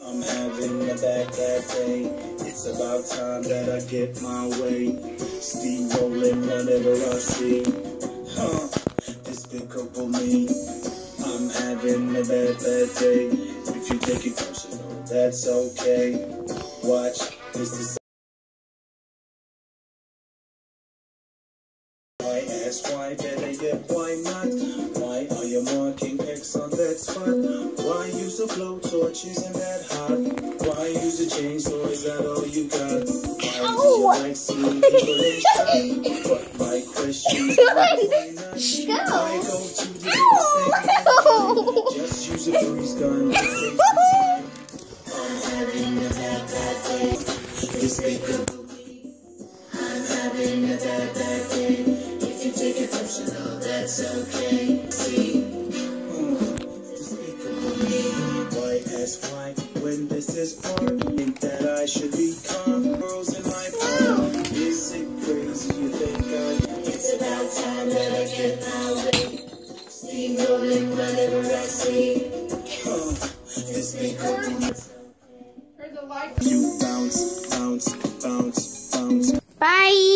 I'm having a bad, bad day. It's about time that I get my way. Steamrolling whenever I see. Huh, despicable me. I'm having a bad, bad day. If you take it personal, that's okay. Watch, this is. Why ask why, better yet, why not? Why are you marking Why use a blowtorch, isn't that hot? Why use a chainsaw, is that all you got? Why do you like seeing people in shock? But my question is, why go to the? Just use a breeze gun to save some time. I'm having a bad, bad day. Despicable me. I'm having a bad, bad day. If you take personal, oh, that's okay. Why ask why when this is art? Think that I should be calm. Girls in my palm. Is it crazy you think I? It's about time that I get my way. Steamrolling whenever I see. Huh, despicable me. You bounce, bounce, bounce, bounce. Bye.